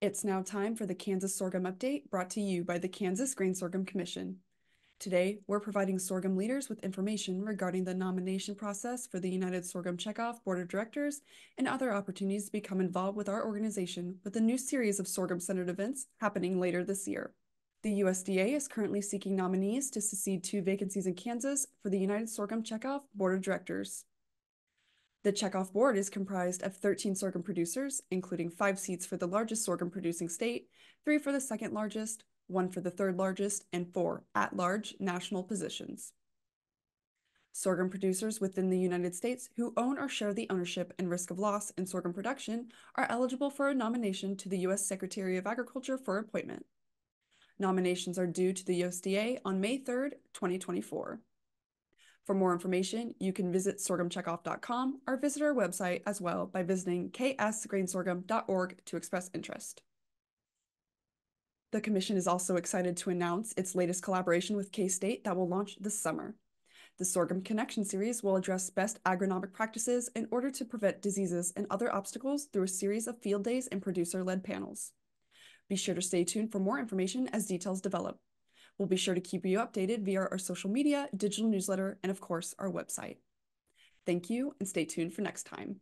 It's now time for the Kansas Sorghum Update brought to you by the Kansas Grain Sorghum Commission. Today, we're providing sorghum leaders with information regarding the nomination process for the United Sorghum Checkoff Board of Directors and other opportunities to become involved with our organization with a new series of sorghum centered events happening later this year. The USDA is currently seeking nominees to succeed two vacancies in Kansas for the United Sorghum Checkoff Board of Directors. The checkoff board is comprised of 13 sorghum producers, including five seats for the largest sorghum producing state, three for the second largest, one for the third largest, and four at large national positions. Sorghum producers within the United States who own or share the ownership and risk of loss in sorghum production are eligible for a nomination to the U.S. Secretary of Agriculture for appointment. Nominations are due to the USDA on May 3, 2024. For more information, you can visit sorghumcheckoff.com or visit our website as well by visiting ksgrainsorghum.org to express interest. The Commission is also excited to announce its latest collaboration with K State that will launch this summer. The Sorghum Connection series will address best agronomic practices in order to prevent diseases and other obstacles through a series of field days and producer led panels. Be sure to stay tuned for more information as details develop. We'll be sure to keep you updated via our social media, digital newsletter, and of course, our website. Thank you and stay tuned for next time.